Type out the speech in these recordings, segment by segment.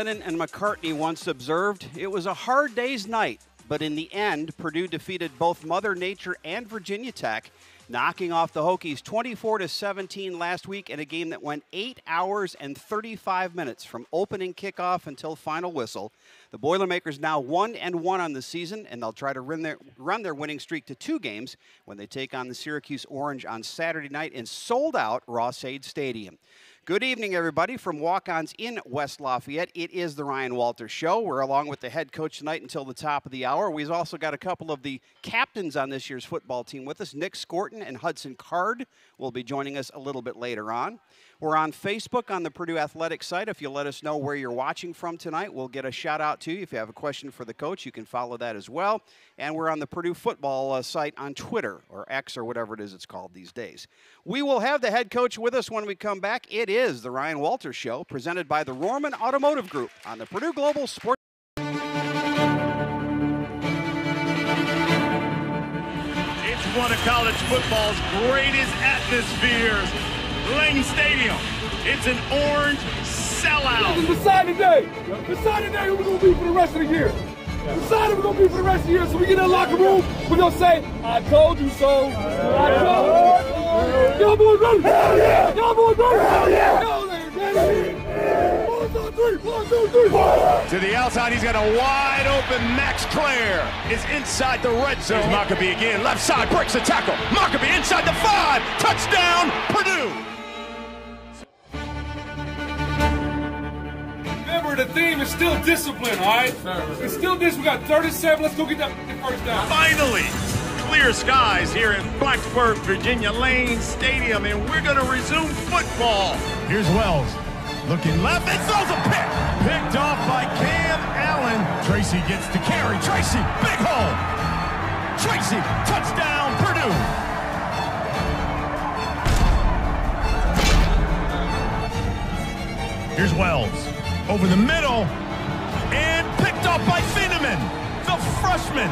Lennon and McCartney once observed, it was a hard day's night, but in the end, Purdue defeated both Mother Nature and Virginia Tech, knocking off the Hokies 24 to 17 last week in a game that went 8 hours and 35 minutes from opening kickoff until final whistle. The Boilermakers now 1 and 1 on the season and they'll try to run their run their winning streak to 2 games when they take on the Syracuse Orange on Saturday night in sold out Ross-Ade Stadium. Good evening, everybody, from Walk Ons in West Lafayette. It is the Ryan Walters Show. We're along with the head coach tonight until the top of the hour. We've also got a couple of the captains on this year's football team with us. Nick Scourton and Hudson Card will be joining us a little bit later on. We're on Facebook on the Purdue Athletics site. If you let us know where you're watching from tonight, we'll get a shout out to you. If you have a question for the coach, you can follow that as well. And we're on the Purdue football uh, site on Twitter or X or whatever it is it's called these days. We will have the head coach with us when we come back. It is the Ryan Walters Show, presented by the Rohrman Automotive Group on the Purdue Global Sports. It's one of college football's greatest atmospheres. Lane Stadium. It's an orange sellout. This is decide today. Decide today who we're going to be for the rest of the year. Decide who we're going to be for the rest of the year. So we get in the locker room, we're going to say, I told you so. I told you. Y'all boys ready? Hell yeah. Y'all boys ready? Hell yeah. Y'all ain't ready. One, two, three. One, two, three. To the outside, he's got a wide open Max Klare. Is inside the red zone. There's Mockobee again. Left side breaks the tackle. Mockobee inside the five. Touchdown, Purdue. Remember, the theme is still discipline, all right? It's still this. We got 37. Let's go get that first down. Finally, clear skies here in Blacksburg, Virginia Lane Stadium, and we're going to resume football. Here's Wells. Looking left and throws a pick. Picked off by Cam Allen. Tracy gets to carry. Tracy, big hole. Tracy, touchdown, Purdue. Here's Wells. Over the middle. And picked off by Thieneman, the freshman.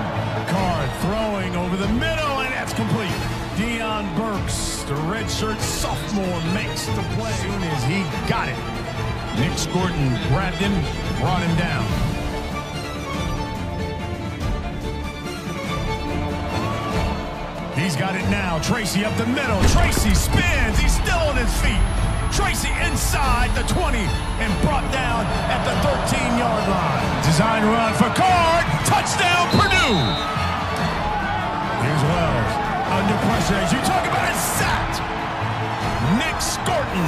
Card throwing over the middle, and that's complete. Deion Burks, the redshirt sophomore, makes the play. As soon as he got it, Nick Scourton grabbed him, brought him down. He's got it now. Tracy up the middle. Tracy spins. He's still on his feet. Tracy inside the 20 and brought down at the 13-yard line. Design run for Card. Touchdown, Purdue. Here's Wells. Under pressure. As you talk about it, sacked. Nick Scourton.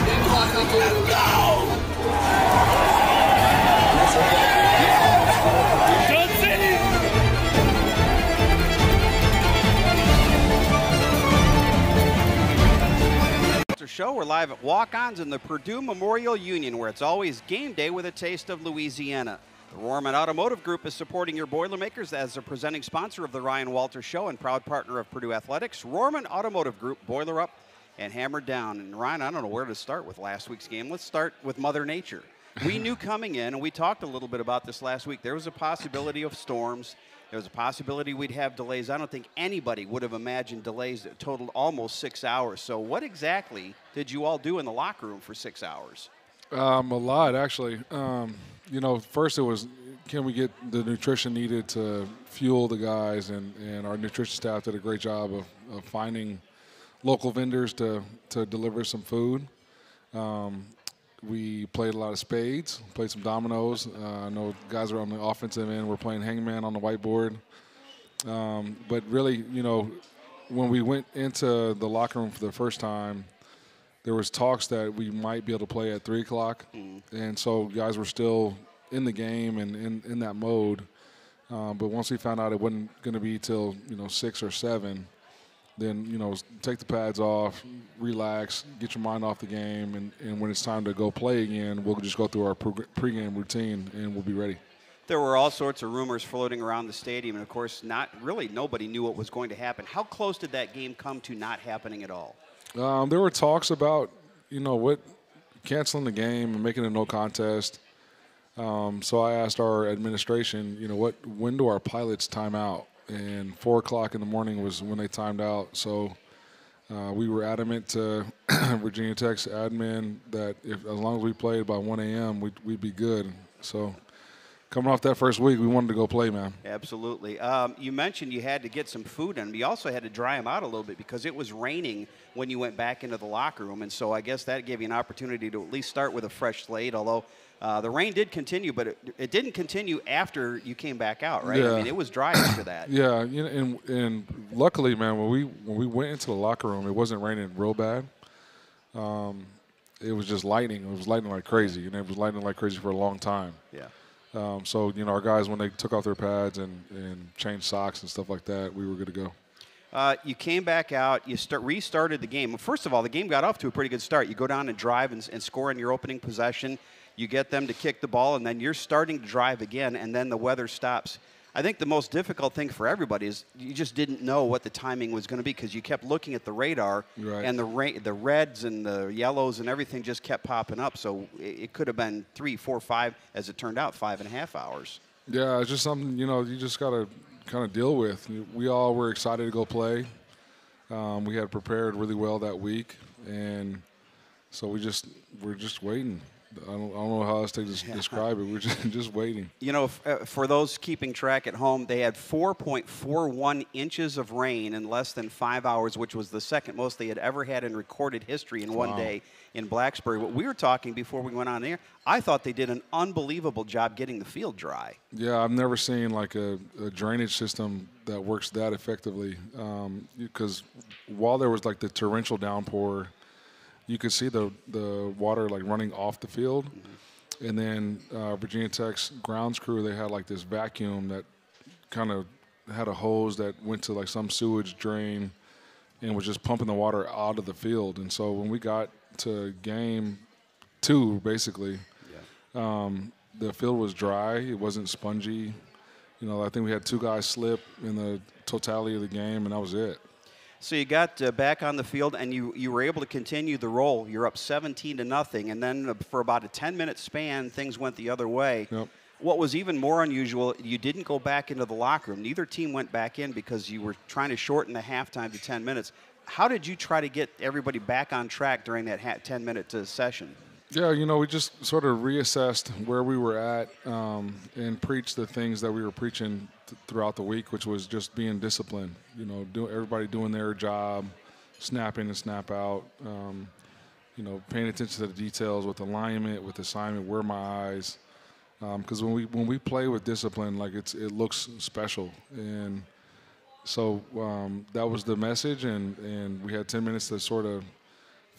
Show. We're live at Walk Ons in the Purdue Memorial Union, where it's always game day with a taste of Louisiana. The Rohrman Automotive Group is supporting your Boilermakers as a presenting sponsor of the Ryan Walter Show and proud partner of Purdue Athletics. Rohrman Automotive Group, boiler up and hammer down. And Ryan, I don't know where to start with last week's game. Let's start with Mother Nature. We knew coming in, and we talked a little bit about this last week, there was a possibility of storms. There was a possibility we'd have delays. I don't think anybody would have imagined delays that totaled almost six hours. So, what exactly did you all do in the locker room for six hours? Um, a lot, actually. Um, you know, first it was can we get the nutrition needed to fuel the guys, and, and our nutrition staff did a great job of, of finding local vendors to, to deliver some food. Um, we played a lot of spades, played some dominoes. Uh, I know guys are on the offensive end. We're playing hangman on the whiteboard. Um, but really, you know, when we went into the locker room for the first time, there was talks that we might be able to play at three o'clock, and so guys were still in the game and in, in that mode. Um, but once we found out it wasn't going to be till you know six or seven, then you know take the pads off, relax, get your mind off the game, and, and when it's time to go play again, we'll just go through our pregame routine and we'll be ready. There were all sorts of rumors floating around the stadium, and of course, not really nobody knew what was going to happen. How close did that game come to not happening at all? Um, there were talks about, you know, what canceling the game and making it no contest. Um, so I asked our administration, you know, what when do our pilots time out? And four o'clock in the morning was when they timed out. So uh, we were adamant to Virginia Tech's admin that if as long as we played by 1 a.m., we'd, we'd be good. So coming off that first week, we wanted to go play, man. Absolutely. Um, you mentioned you had to get some food in. You also had to dry them out a little bit because it was raining when you went back into the locker room, and so I guess that gave you an opportunity to at least start with a fresh slate. Although uh, the rain did continue, but it, it, didn't continue after you came back out, right? Yeah. I mean, it was dry after that. Yeah, you know, and and luckily, man, when we when we went into the locker room, it wasn't raining real bad. Um, it was just lightning. It was lightning like crazy, and it was lightning like crazy for a long time. Yeah. Um, so you know, our guys when they took off their pads and and changed socks and stuff like that, we were good to go. Uh, you came back out. You start, restarted the game. Well, first of all, the game got off to a pretty good start. You go down and drive and, and score in your opening possession. You get them to kick the ball, and then you're starting to drive again, and then the weather stops. I think the most difficult thing for everybody is you just didn't know what the timing was going to be because you kept looking at the radar, Right. and the ra- the reds and the yellows and everything just kept popping up. So it, it could have been three, four, five, as it turned out, five and a half hours. Yeah, it's just something you know you just got to kind of deal with. We all were excited to go play. Um, we had prepared really well that week, and so we just we're just waiting. I don't, I don't know how else to des- describe it. We're just just waiting. You know, f- uh, for those keeping track at home, they had 4.41 inches of rain in less than five hours, which was the second most they had ever had in recorded history in one Wow. day in Blacksburg. What we were talking before we went on air, I thought they did an unbelievable job getting the field dry. Yeah, I've never seen like a, a drainage system that works that effectively. Because while there was like the torrential downpour, you could see the the water like running off the field, and then uh, Virginia Tech's grounds crew they had like this vacuum that kind of had a hose that went to like some sewage drain and was just pumping the water out of the field. And so when we got to game two, basically, um, the field was dry. It wasn't spongy. You know, I think we had two guys slip in the totality of the game, and that was it. So you got uh, back on the field and you, you were able to continue the roll. You're up 17 to nothing, and then uh, for about a 10 minute span, things went the other way. Yep. What was even more unusual, you didn't go back into the locker room. Neither team went back in because you were trying to shorten the halftime to 10 minutes. How did you try to get everybody back on track during that 10 minute uh, session? Yeah, you know, we just sort of reassessed where we were at um, and preached the things that we were preaching th- throughout the week, which was just being disciplined. You know, do, everybody doing their job, snap in and snap out. Um, you know, paying attention to the details with alignment, with assignment, where my eyes. Because when we when we play with discipline, like it's it looks special, and so um, that was the message, and and we had ten minutes to sort of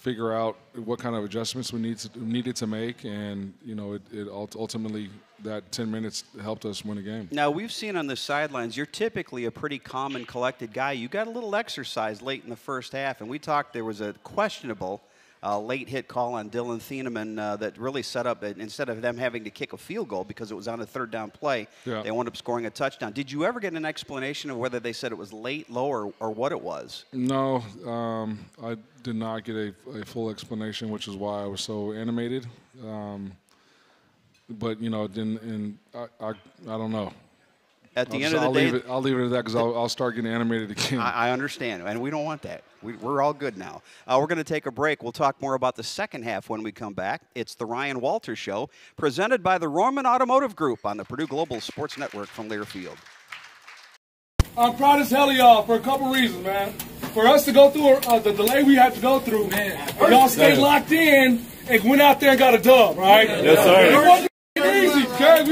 figure out what kind of adjustments we need to, needed to make, and you know, it, it ultimately that 10 minutes helped us win a game. Now, we've seen on the sidelines, you're typically a pretty calm and collected guy. You got a little exercise late in the first half, and we talked there was a questionable uh, late hit call on Dillon Thieneman uh, that really set up, instead of them having to kick a field goal because it was on a third down play, Yeah. they wound up scoring a touchdown. Did you ever get an explanation of whether they said it was late, low, or, or what it was? No, um, I did not get a, a full explanation, which is why I was so animated. Um, but you know, then and I, I, I don't know. At the I'll, end just- of I'll the day, leave it. I'll leave it at that because I'll, I'll start getting animated again. I, I understand, and we don't want that. We, we're all good now. Uh, we're going to take a break. We'll talk more about the second half when we come back. It's the Ryan Walter Show, presented by the Rohrman Automotive Group on the Purdue Global Sports Network from Learfield. I'm proud as hell of y'all for a couple reasons, man. For us to go through uh, the delay we had to go through, man. Y'all stayed locked in and went out there and got a dub, right? Yes, sir.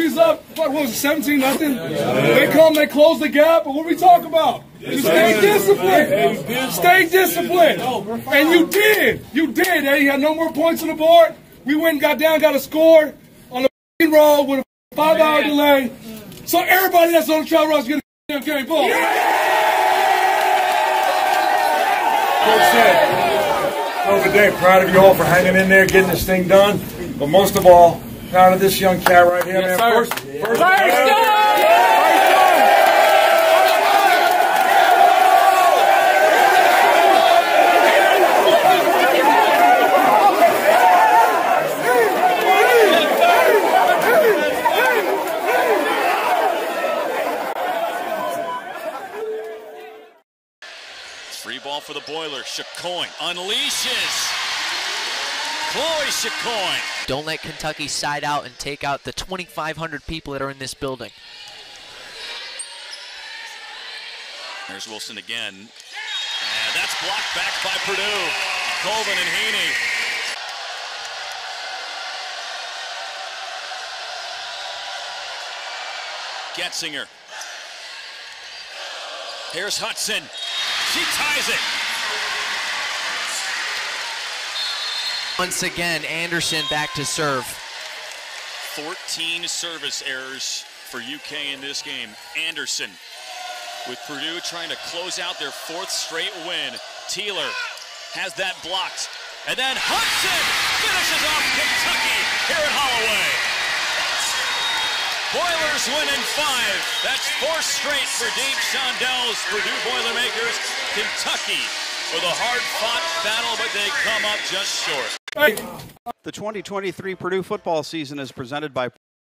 It wasn't easy, okay? We was up, what was it, 17 nothing? They come, they close the gap, but what we talk about? You stay disciplined. Stay disciplined. And you did. You did. eh? You had no more points on the board. We went and got down, got a score on the roll with a five-hour delay. So everybody that's on the travel roster get a damn game ball. Coach said, over day, proud of you all for hanging in there, getting this thing done. But most of all, proud of this young cat right here, man. First, first, Free ball for the Boiler. Chicoine unleashes. Chloe Chicoine. Don't let Kentucky side out and take out the 2,500 people that are in this building. There's Wilson again. And that's blocked back by Purdue. Colvin and Haney. Getzinger. Here's Hudson. She ties it. Once again, Anderson back to serve. 14 service errors for UK in this game. Anderson with Purdue trying to close out their fourth straight win. Teeler has that blocked. And then Hudson finishes off Kentucky here at Holloway. Boilers win in five. That's four straight for Dave Shondell's Purdue Boilermakers. Kentucky with a hard-fought battle, but they come up just short. The 2023 Purdue football season is presented by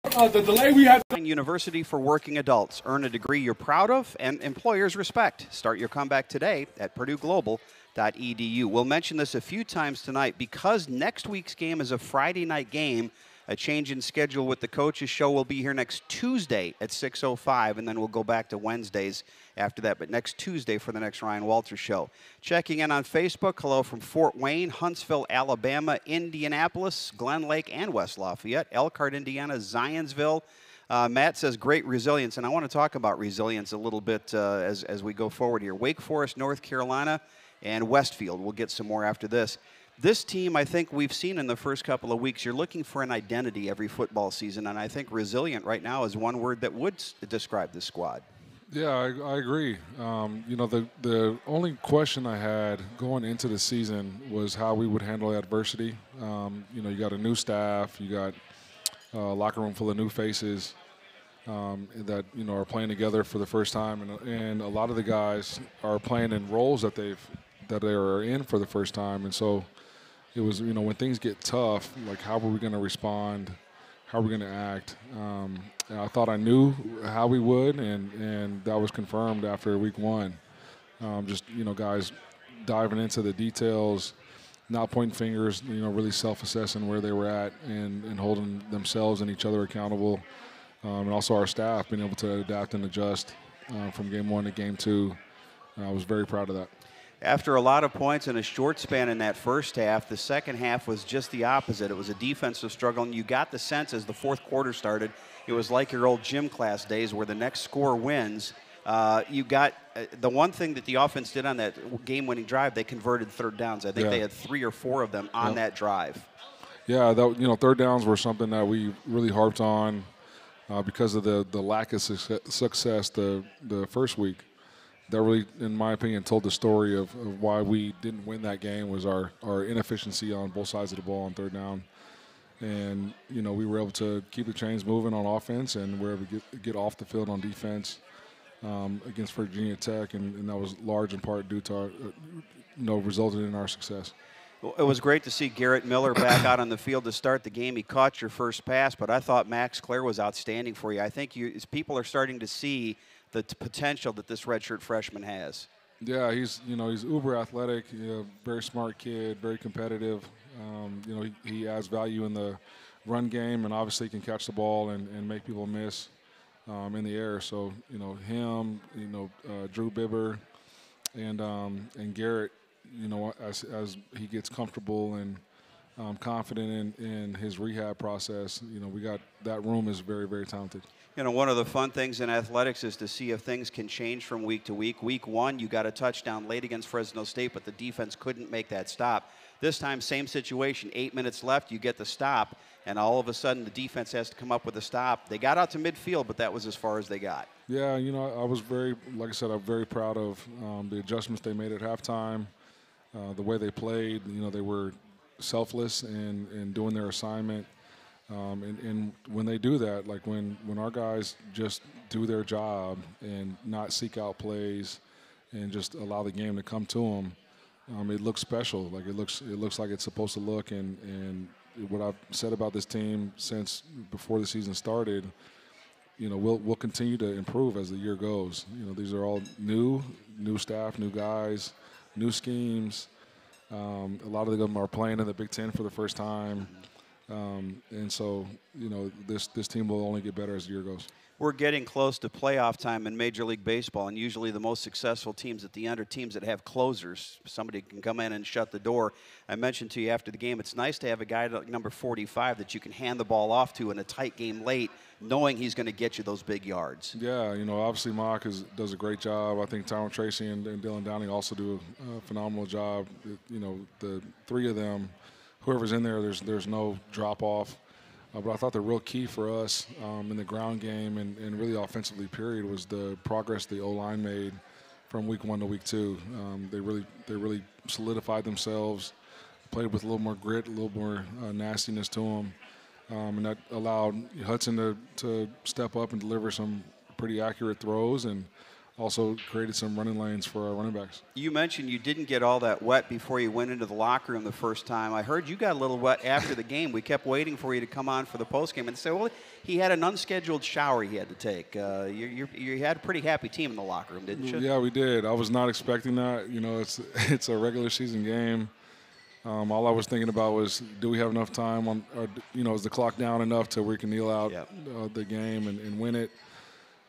Uh, the delay we had. University for Working Adults. Earn a degree you're proud of and employers respect. Start your comeback today at purdueglobal.edu. We'll mention this a few times tonight because next week's game is a Friday night game. A change in schedule with the coaches show will be here next Tuesday at 6:05 and then we'll go back to Wednesdays after that, but next Tuesday for the next Ryan Walters show. Checking in on Facebook, hello from Fort Wayne, Huntsville, Alabama, Indianapolis, Glen Lake, and West Lafayette, Elkhart, Indiana, Zionsville. Uh, Matt says great resilience, and I want to talk about resilience a little bit uh, as, as we go forward here. Wake Forest, North Carolina, and Westfield. We'll get some more after this. This team, I think we've seen in the first couple of weeks, you're looking for an identity every football season, and I think resilient right now is one word that would describe the squad. Yeah, I, I agree. Um, you know, the the only question I had going into the season was how we would handle adversity. Um, you know, you got a new staff, you got a locker room full of new faces um, that you know are playing together for the first time, and, and a lot of the guys are playing in roles that they've that they are in for the first time, and so it was you know when things get tough, like how are we going to respond? How are we going to act? Um, and I thought I knew how we would, and, and that was confirmed after week one. Um, just you know, guys diving into the details, not pointing fingers, you know, really self-assessing where they were at, and, and holding themselves and each other accountable, um, and also our staff being able to adapt and adjust uh, from game one to game two. I was very proud of that. After a lot of points in a short span in that first half, the second half was just the opposite. It was a defensive struggle, and you got the sense as the fourth quarter started, it was like your old gym class days where the next score wins. Uh, you got uh, the one thing that the offense did on that game-winning drive. They converted third downs. I think Yeah. they had three or four of them on Yep. that drive. Yeah, that, you know, third downs were something that we really harped on uh, because of the, the lack of success, success the the first week. That really, in my opinion, told the story of, of why we didn't win that game was our, our inefficiency on both sides of the ball on third down. And, you know, we were able to keep the chains moving on offense and we were able to get, get off the field on defense um, against Virginia Tech, and, and that was large in part due to our, uh, you know, resulted in our success. It was great to see Garrett Miller back out on the field to start the game. He caught your first pass, but I thought Max Klare was outstanding for you. I think you, people are starting to see the t- potential that this redshirt freshman has. Yeah, he's you know he's uber athletic, you know, very smart kid, very competitive. Um, you know he, he adds value in the run game, and obviously can catch the ball and, and make people miss um, in the air. So you know him, you know uh, Drew Biber, and um, and Garrett. You know as as he gets comfortable and um, confident in, in his rehab process, you know we got that room is very very talented. You know, one of the fun things in athletics is to see if things can change from week to week. Week one, you got a touchdown late against Fresno State, but the defense couldn't make that stop. This time, same situation. Eight minutes left, you get the stop, and all of a sudden, the defense has to come up with a stop. They got out to midfield, but that was as far as they got. Yeah, you know, I was very, like I said, I'm very proud of um, the adjustments they made at halftime, uh, the way they played. You know, they were selfless and and doing their assignment. Um, and, and when they do that, like when, when our guys just do their job and not seek out plays and just allow the game to come to them, um, it looks special. Like it looks it looks like it's supposed to look. And, and what I've said about this team since before the season started, you know, we'll we'll continue to improve as the year goes. You know, these are all new, new staff, new guys, new schemes, Um, a lot of them are playing in the Big Ten for the first time, um, and so you know this this team will only get better as the year goes we're getting close to playoff time in Major League Baseball, and usually the most successful teams at the end are teams that have closers. Somebody can come in and shut the door. I mentioned to you after the game, it's nice to have a guy like number 45 that you can hand the ball off to in a tight game late, knowing he's going to get you those big yards. Yeah, you know, obviously Mock is, does a great job. I think Tyrone Tracy and, and Dylan Downing also do a, a phenomenal job. You know, the three of them, whoever's in there, there's there's no drop off. Uh, but I thought the real key for us um, in the ground game and, and, really offensively, period, was the progress the O line made from week one to week two. Um, they really they really solidified themselves, played with a little more grit, a little more uh, nastiness to them, um, and that allowed Hudson to, to step up and deliver some pretty accurate throws and also created some running lanes for our running backs. You mentioned you didn't get all that wet before you went into the locker room the first time. I heard you got a little wet after the game. We kept waiting for you to come on for the post game and say, well, he had an unscheduled shower he had to take. Uh, you, you, you, had a pretty happy team in the locker room, didn't you? Yeah, we did. I was not expecting that. You know, it's it's a regular season game. Um, all I was thinking about was, do we have enough time on, or, you know, is the clock down enough to we can kneel out yep. uh, the game and, and win it?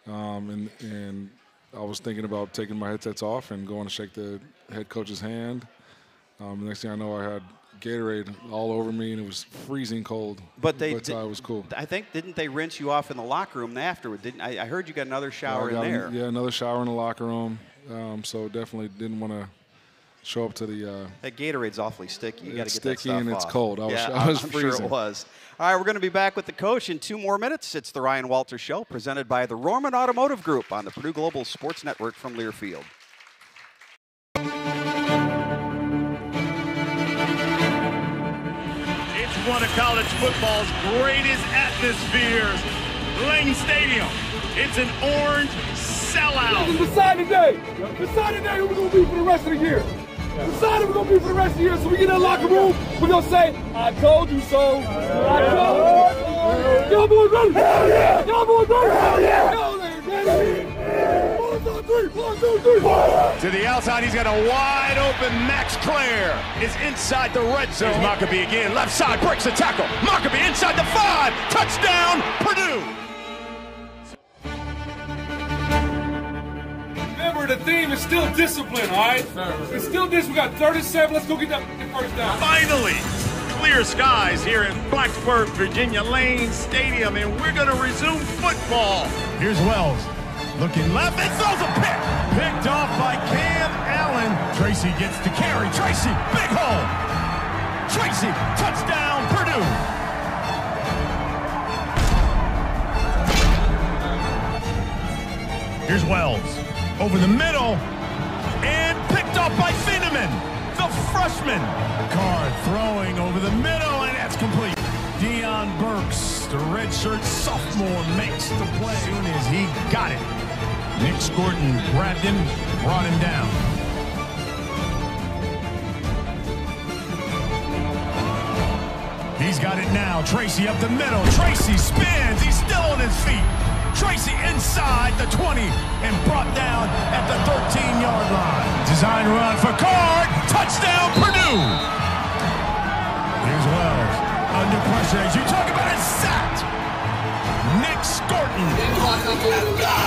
Um, and and I was thinking about taking my headsets off and going to shake the head coach's hand. Um, the next thing I know, I had Gatorade all over me, and it was freezing cold. But they, but, uh, it was cool. I think didn't they rinse you off in the locker room afterward? Didn't I, I heard you got another shower yeah, in there? Yeah, another shower in the locker room. Um, so definitely didn't want to show up to the. Uh, that Gatorade's awfully sticky. You got to get sticky that stuff and it's cold. I was, yeah, I was I'm freezing. sure it was. All right, we're going to be back with the coach in two more minutes. It's the Ryan Walter Show, presented by the Rohrman Automotive Group on the Purdue Global Sports Network from Learfield. It's one of college football's greatest atmospheres. Lane Stadium. It's an orange sellout. This is decide today. Decide today who we're going to be for the rest of the year. Decided we're gonna be for the rest of the year. So we get in the locker room, we're gonna say, I told you so. I told you. Y'all boys ready? Hell yeah! Y'all boys ready? Hell yeah! Y'all ready? To the outside, he's got a wide open Max Klare. Is inside the red zone. There's Mockobee again. Left side breaks the tackle. Mockobee inside the five. Touchdown, Purdue. Theme is still discipline, all right? It's still this. We got 37. Let's go get that first down. Finally, clear skies here in Blacksburg, Virginia Lane Stadium, and we're going to resume football. Here's Wells. Looking left and throws a pick. Picked off by Cam Allen. Tracy gets to carry. Tracy, big hole. Tracy, touchdown, Purdue. Here's Wells over the middle and picked up by Thieneman, the freshman. Card throwing over the middle and that's complete. Deion Burks, the redshirt sophomore, makes the play. As soon as he got it, Nick Scourton grabbed him, brought him down. He's got it now. Tracy up the middle. Tracy spins. He's still on his feet. Tracy inside the 20 and brought down at the 13-yard line. Design run for Card. Touchdown, Purdue. Here's Wells. Under pressure. As you talk about it, sacked. Nick Scourton. Go!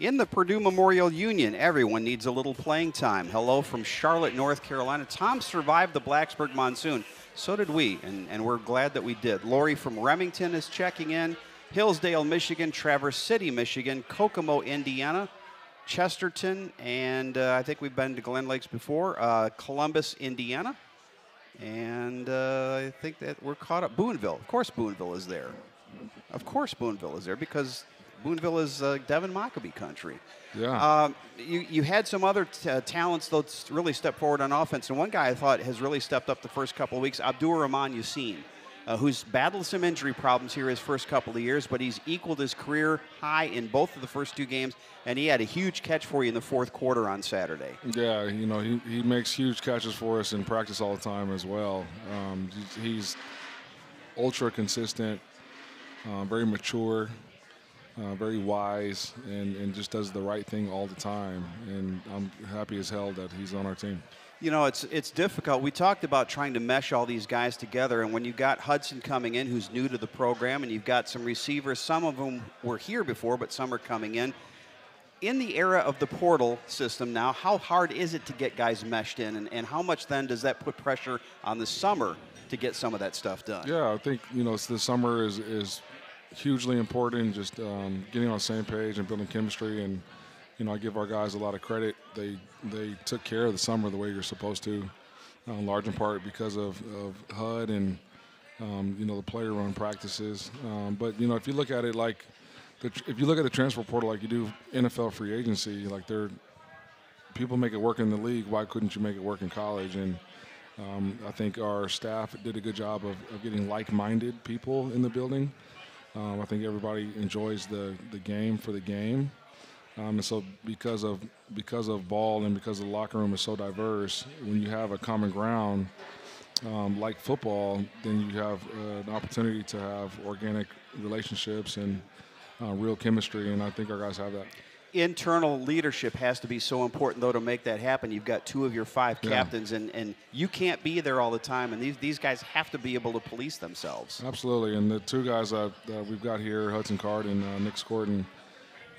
In the Purdue Memorial Union, everyone needs a little playing time. Hello from Charlotte, North Carolina. Tom survived the Blacksburg monsoon. So did we, and, and we're glad that we did. Lori from Remington is checking in. Hillsdale, Michigan, Traverse City, Michigan, Kokomo, Indiana, Chesterton, and uh, I think we've been to Glen Lakes before, uh, Columbus, Indiana. And uh, I think that we're caught up. Boonville. Of course, Boonville is there. Of course, Boonville is there because Boonville is uh, Devin Mockobee country. Yeah. Um, you, you had some other t- uh, talents that really stepped forward on offense, and one guy I thought has really stepped up the first couple of weeks, Abdur Rahman Yaseen. Uh, who's battled some injury problems here his first couple of years, but he's equaled his career high in both of the first two games, and he had a huge catch for you in the fourth quarter on Saturday. Yeah, you know, he, he makes huge catches for us in practice all the time as well. Um, he's ultra consistent, uh, very mature, uh, very wise, and, and just does the right thing all the time. And I'm happy as hell that he's on our team. You know, it's it's difficult. We talked about trying to mesh all these guys together, and when you've got Hudson coming in, who's new to the program, and you've got some receivers, some of them were here before, but some are coming in. In the era of the portal system now, how hard is it to get guys meshed in, and, and how much then does that put pressure on the summer to get some of that stuff done? Yeah, I think you know the summer is is hugely important. Just um, getting on the same page and building chemistry and you know, I give our guys a lot of credit. They they took care of the summer the way you're supposed to, uh, large in part because of, of HUD and um, you know the player run practices. Um, but you know, if you look at it like, the, if you look at the transfer portal like you do NFL free agency, like they're people make it work in the league. Why couldn't you make it work in college? And um, I think our staff did a good job of, of getting like-minded people in the building. Um, I think everybody enjoys the the game for the game. Um, and so because of because of ball and because the locker room is so diverse, when you have a common ground um, like football, then you have uh, an opportunity to have organic relationships and uh, real chemistry, and I think our guys have that. Internal leadership has to be so important, though, to make that happen. You've got two of your five Yeah. captains, and, and you can't be there all the time, and these, these guys have to be able to police themselves. Absolutely, and the two guys that, that we've got here, Hudson Card and uh, Nick Scourton,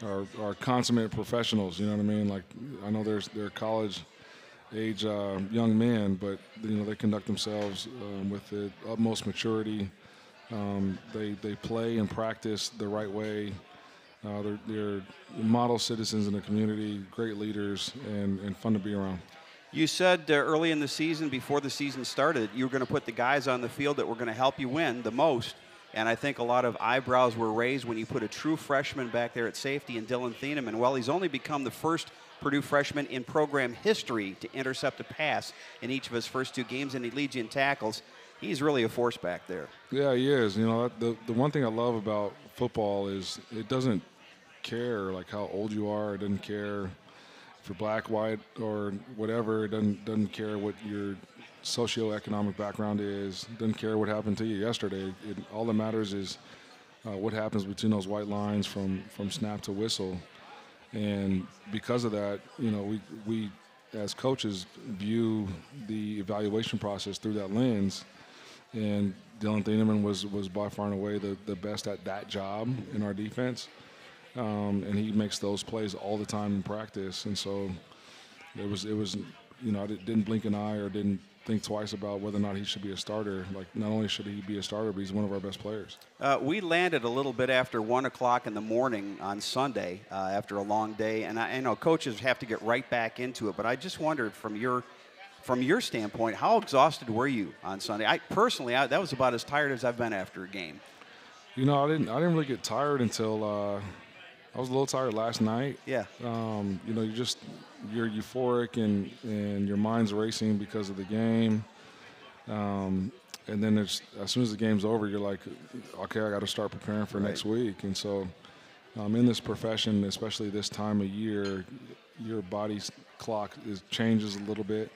are, are consummate professionals. You know what I mean? Like I know there's they're college age uh, young men, but you know they conduct themselves um, with the utmost maturity. Um, they they play and practice the right way. Uh, they're, they're model citizens in the community, great leaders, and, and fun to be around. You said uh, early in the season, before the season started, you were going to put the guys on the field that were going to help you win the most. And I think a lot of eyebrows were raised when you put a true freshman back there at safety in Dillon Thieneman. Well, he's only become the first Purdue freshman in program history to intercept a pass in each of his first two games, and he leads you in tackles. He's really a force back there. Yeah, he is. You know, the the one thing I love about football is it doesn't care like how old you are. It doesn't care if you're black, white, or whatever. It doesn't doesn't care what your socioeconomic background is. It doesn't care what happened to you yesterday. It, all that matters is uh, what happens between those white lines from from snap to whistle. And because of that, you know, we we as coaches view the evaluation process through that lens. And Dillon Thieneman was was by far and away the, the best at that job in our defense. Um, and he makes those plays all the time in practice. And so it was it was you know I didn't blink an eye or didn't think twice about whether or not he should be a starter. Like not only should he be a starter, but he's one of our best players. Uh, we landed a little bit after one o'clock in the morning on Sunday uh, after a long day, and I, I know coaches have to get right back into it. But I just wondered from your from your standpoint, how exhausted were you on Sunday? I personally, I, that was about as tired as I've been after a game. You know, I didn't I didn't really get tired until uh, I was a little tired last night. Yeah. Um, you know, you just you're euphoric and and your mind's racing because of the game. Um, and then as soon as the game's over, you're like, okay, I got to start preparing for next week. And so, um, in this profession, especially this time of year, your body's clock is changes a little bit.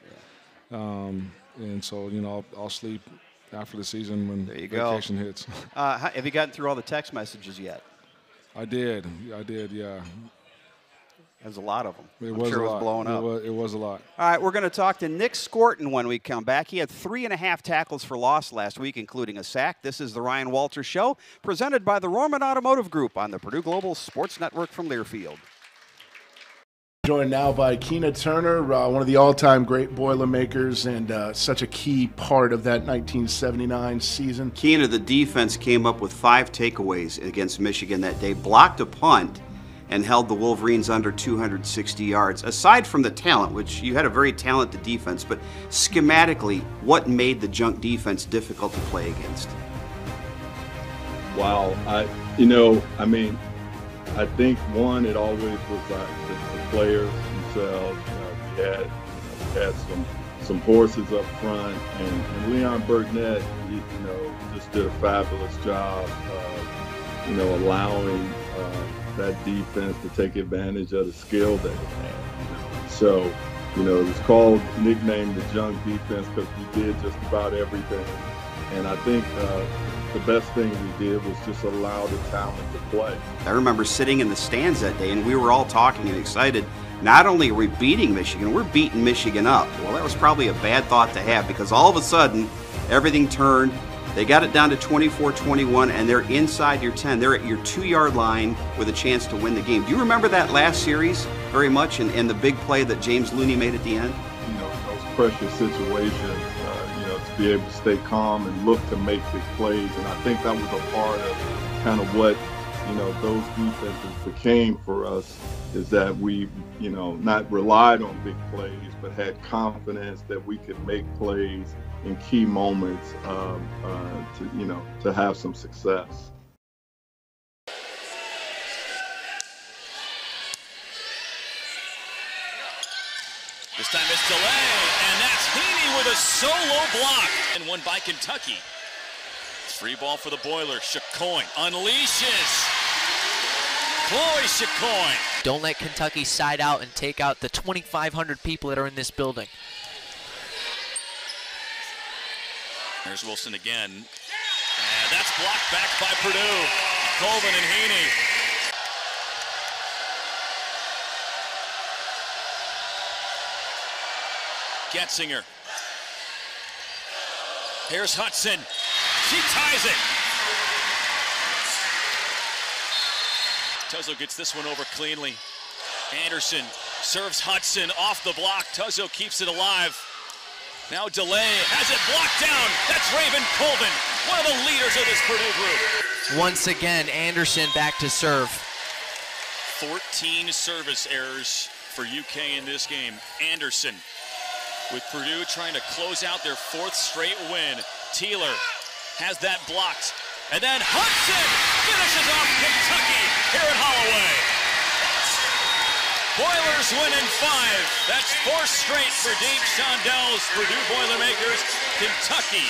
Um, and so, you know, I'll, I'll sleep after the season when There you go. vacation hits. Uh, have you gotten through all the text messages yet? I did. I did. Yeah. There's a lot of them. It I'm was sure a it lot. was blowing it up. Was, it was a lot. All right, we're going to talk to Nick Scourton when we come back. He had three and a half tackles for loss last week, including a sack. This is the Ryan Walter Show, presented by the Rohrman Automotive Group on the Purdue Global Sports Network from Learfield. Joined now by Keena Turner, uh, one of the all-time great Boilermakers and uh, such a key part of that 1979 season. Keena, the defense came up with five takeaways against Michigan that day, blocked a punt, and held the Wolverines under 260 yards. Aside from the talent, which you had a very talented defense, but schematically, what made the junk defense difficult to play against? Wow, I you know, I mean, I think one, it always was like the, the players themselves. Know, we had you know, we had some some horses up front, and, and Leon Burnett, you, you know, just did a fabulous job. Uh, you know, allowing uh, that defense to take advantage of the skill that it had. So, you know, it was called nicknamed the junk defense because we did just about everything. And I think uh, the best thing we did was just allow the talent to play. I remember sitting in the stands that day and we were all talking and excited. Not only are we beating Michigan, we're beating Michigan up. Well, that was probably a bad thought to have because all of a sudden everything turned. They got it down to 24 21 and they're inside your 10. They're at your two yard line with a chance to win the game. Do you remember that last series very much and, and the big play that James Looney made at the end? You know, those pressure situations be able to stay calm and look to make big plays. And I think that was a part of kind of what, you know, those defenses became for us is that we, you know, not relied on big plays, but had confidence that we could make plays in key moments um, uh, to, you know, to have some success. This time it's delay, and that's Heaney with a solo block. And one by Kentucky. Free ball for the Boilers. Chicoine unleashes. Chloe Chicoine. Don't let Kentucky side out and take out the 2,500 people that are in this building. There's Wilson again. And that's blocked back by Purdue. Colvin and Heaney. Getzinger. Here's Hudson. She ties it. Tuzzo gets this one over cleanly. Anderson serves Hudson off the block. Tuzzo keeps it alive. Now delay has it blocked down. That's Raven Colvin, one of the leaders of this Purdue group. Once again, Anderson back to serve. 14 service errors for UK in this game. Anderson with Purdue trying to close out their fourth straight win. Teeler has that blocked. And then Hudson finishes off Kentucky here at Holloway. Boilers win in five. That's four straight for Dave Shondell's Purdue Boilermakers. Kentucky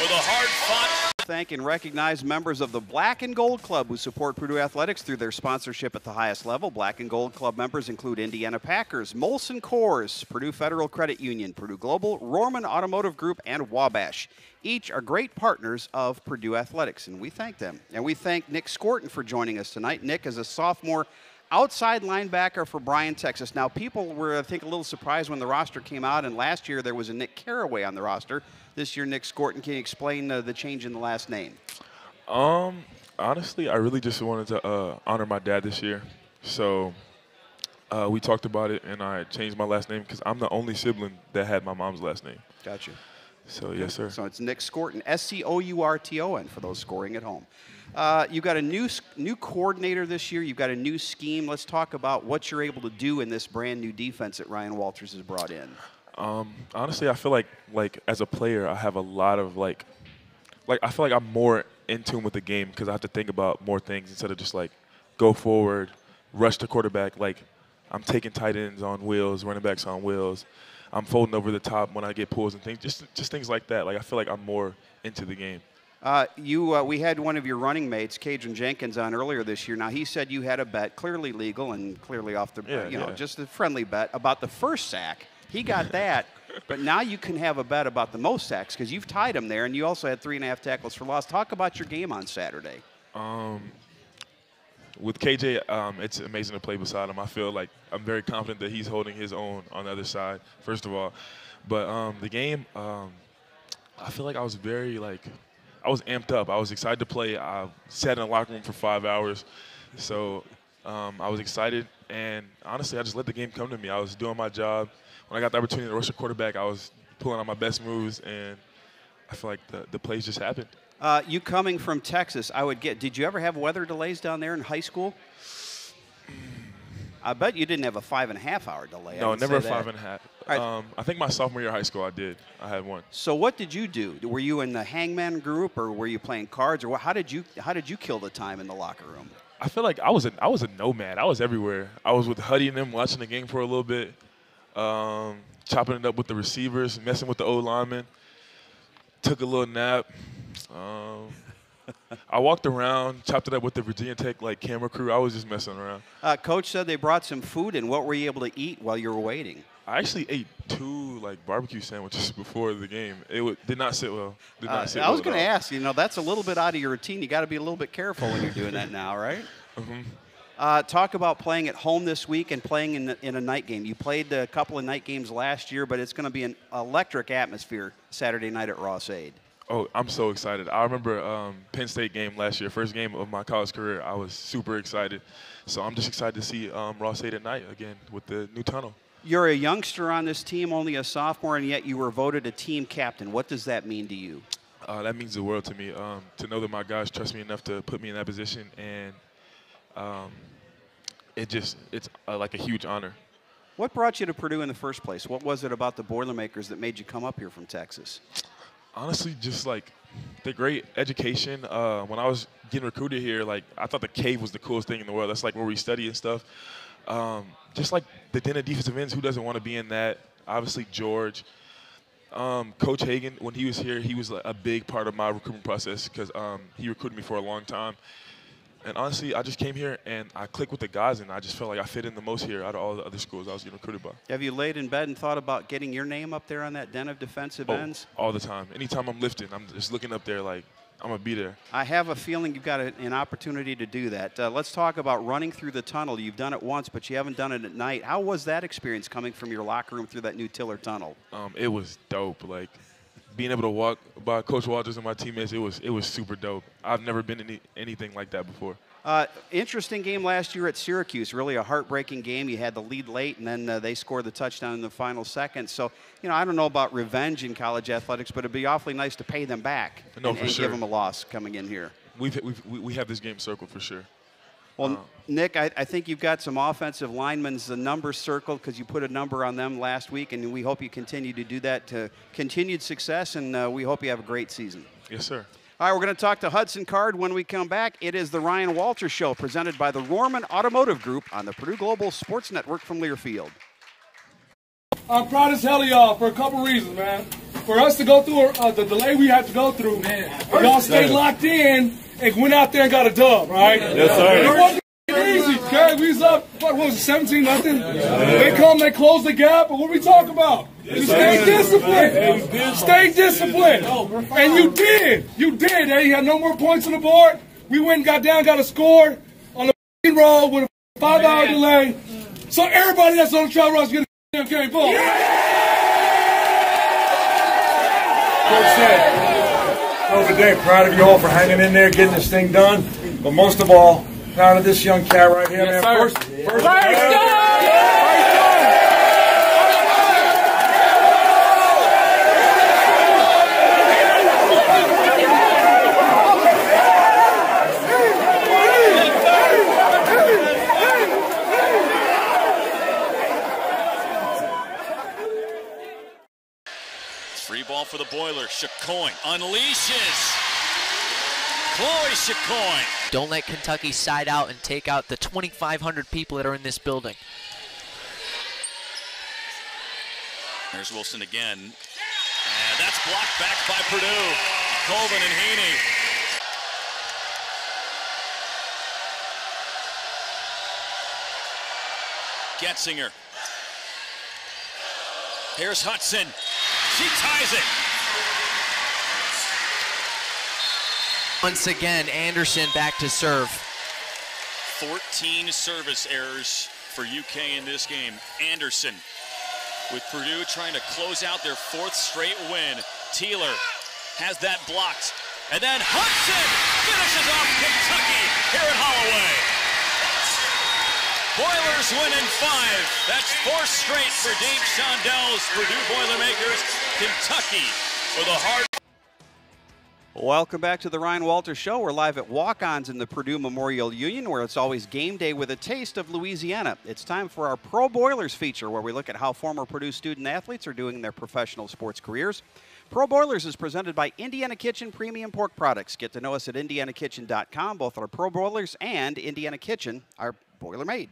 with a hard-fought thank and recognize members of the Black and Gold Club who support Purdue Athletics through their sponsorship at the highest level. Black and Gold Club members include Indiana Packers, Molson Coors, Purdue Federal Credit Union, Purdue Global, Rohrman Automotive Group, and Wabash. Each are great partners of Purdue Athletics, and we thank them. And we thank Nick Scourton for joining us tonight. Nick is a sophomore outside linebacker for Bryan, Texas. Now, people were, I think, a little surprised when the roster came out, and last year there was a Nick Caraway on the roster. This year, Nick Scourton. Can you explain uh, the change in the last name? Um, honestly, I really just wanted to uh, honor my dad this year. So uh, we talked about it, and I changed my last name because I'm the only sibling that had my mom's last name. Gotcha. So, yes, sir. So it's Nick Scourton, S C O U R T O N, for those scoring at home. Uh, you've got a new new coordinator this year. You've got a new scheme. Let's talk about what you're able to do in this brand new defense that Ryan Walters has brought in. Um, honestly, I feel like like as a player, I have a lot of like like I feel like I'm more in tune with the game because I have to think about more things instead of just like go forward, rush the quarterback. Like I'm taking tight ends on wheels, running backs on wheels. I'm folding over the top when I get pulls and things, just just things like that. Like I feel like I'm more into the game. Uh, you, uh, we had one of your running mates, Kydran Jenkins, on earlier this year. Now he said you had a bet, clearly legal and clearly off the, yeah, you know, yeah. just a friendly bet about the first sack. He got that, but now you can have a bet about the most sacks because you've tied him there, and you also had three and a half tackles for loss. Talk about your game on Saturday. Um, with KJ, um, it's amazing to play beside him. I feel like I'm very confident that he's holding his own on the other side. First of all, but um, the game, um, I feel like I was very like I was amped up. I was excited to play. I sat in the locker room for five hours, so um, I was excited. And honestly, I just let the game come to me. I was doing my job. When I got the opportunity to rush the quarterback, I was pulling out my best moves, and I feel like the, the plays just happened. Uh, you coming from Texas, I would get. Did you ever have weather delays down there in high school? I bet you didn't have a five and a half hour delay. No, never five and a half. Right. Um, I think my sophomore year of high school, I did. I had one. So what did you do? Were you in the hangman group, or were you playing cards, or what, how did you how did you kill the time in the locker room? I feel like I was a I was a nomad. I was everywhere. I was with Huddy and them watching the game for a little bit, um, chopping it up with the receivers, messing with the old linemen. Took a little nap. Um, I walked around, chopped it up with the Virginia Tech like camera crew. I was just messing around. Uh, Coach said they brought some food in. What were you able to eat while you were waiting? I actually ate two like barbecue sandwiches before the game. It w- did not sit well. Did not Uh, sit I was well going to ask. You know, that's a little bit out of your routine. You got to be a little bit careful when you're doing that now, right? Mhm. Uh, talk about playing at home this week and playing in, the, in a night game. You played a couple of night games last year, but it's going to be an electric atmosphere Saturday night at Ross-Ade. Oh, I'm so excited. I remember um, Penn State game last year, first game of my college career. I was super excited. So I'm just excited to see um, Ross-Ade at night again with the new tunnel. You're a youngster on this team, only a sophomore, and yet you were voted a team captain. What does that mean to you? Uh, that means the world to me. Um, to know that my guys trust me enough to put me in that position, and um, it just it's uh, like a huge honor. What brought you to Purdue in the first place? What was it about the Boilermakers that made you come up here from Texas? Honestly just like the great education uh, when i was getting recruited here like i thought the cave was the coolest thing in the world. That's like where we study and stuff. Um, just like the den of defensive ends who doesn't want to be in that? Obviously george. Um, coach Hagen when he was here he was a big part of my recruitment process because um, he recruited me for a long time and honestly i just came here and i clicked with the guys and i just felt like i fit in the most here out of all the other schools i was getting recruited by Have you laid in bed and thought about getting your name up there on that den of defensive Oh, ends? all the time anytime i'm lifting i'm just looking up there like i'm gonna be there I have a feeling you've got a, an opportunity to do that. Uh, let's talk about running through the tunnel. You've done it once, but you haven't done it at night. How was that experience coming from your locker room through that new Tiller tunnel? um, it was dope. Like being able to walk by Coach Walters and my teammates, it was it was super dope. I've never been in any, anything like that before. Uh, interesting game last year at Syracuse. Really a heartbreaking game. You had the lead late, and then uh, they scored the touchdown in the final seconds. So, you know, I don't know about revenge in college athletics, but it'd be awfully nice to pay them back No, and, for and sure. give them a loss coming in here. We've, we've we- we have this game circled for sure. Well, Uh, Nick, I, I think you've got some offensive linemen's the numbers circled because you put a number on them last week, and we hope you continue to do that to continued success, and uh, we hope you have a great season. Yes, sir. All right, we're going to talk to Hudson Card when we come back. It is the Ryan Walters Show presented by the Rohrman Automotive Group on the Purdue Global Sports Network from Learfield. I'm proud as hell of y'all for a couple reasons, man. For us to go through uh, the delay we had to go through, man. Y'all stayed locked in and went out there and got a dub, right? Yes, sir. It wasn't easy, okay? We was up, what was it, 17 nothing? They come, they close the gap, but what we talk about? You stay disciplined. Stay disciplined. And you did. You did. eh? You had no more points on the board. We went and got down, got a score on the roll with a five hour delay. So everybody that's on the travel roster get a damn game ball. Coach said, over day, proud of you all for hanging in there, getting this thing done. But most of all, proud of this young cat right here, man. First, first, Free ball for the Boilers. Chicoine unleashes. Chloe Chicoine. Don't let Kentucky side out and take out the 2,500 people that are in this building. There's Wilson again. And that's blocked back by Purdue. Colvin and Haney. Getzinger. Here's Hudson. She ties it. Once again, Anderson back to serve. 14 service errors for UK in this game. Anderson with Purdue trying to close out their fourth straight win. Teeler has that blocked. And then Hudson finishes off Kentucky here at Holloway. Boilers win in five. That's four straight for Dave Shondell's Purdue Boilermakers. Kentucky with a hard Welcome back to the Ryan Walters Show. We're live at Walk Ons in the Purdue Memorial Union, where it's always game day with a taste of Louisiana. It's time for our Pro Boilers feature, where we look at how former Purdue student athletes are doing in their professional sports careers. Pro Boilers is presented by Indiana Kitchen Premium Pork Products. Get to know us at indianakitchen.com. Both our Pro Boilers and Indiana Kitchen are boiler made.